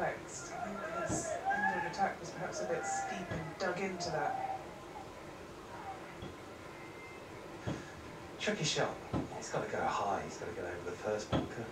perplexed. I think his inward attack was perhaps a bit steep and dug into that. Tricky shot. He's got to go high, he's got to get over the first bunker.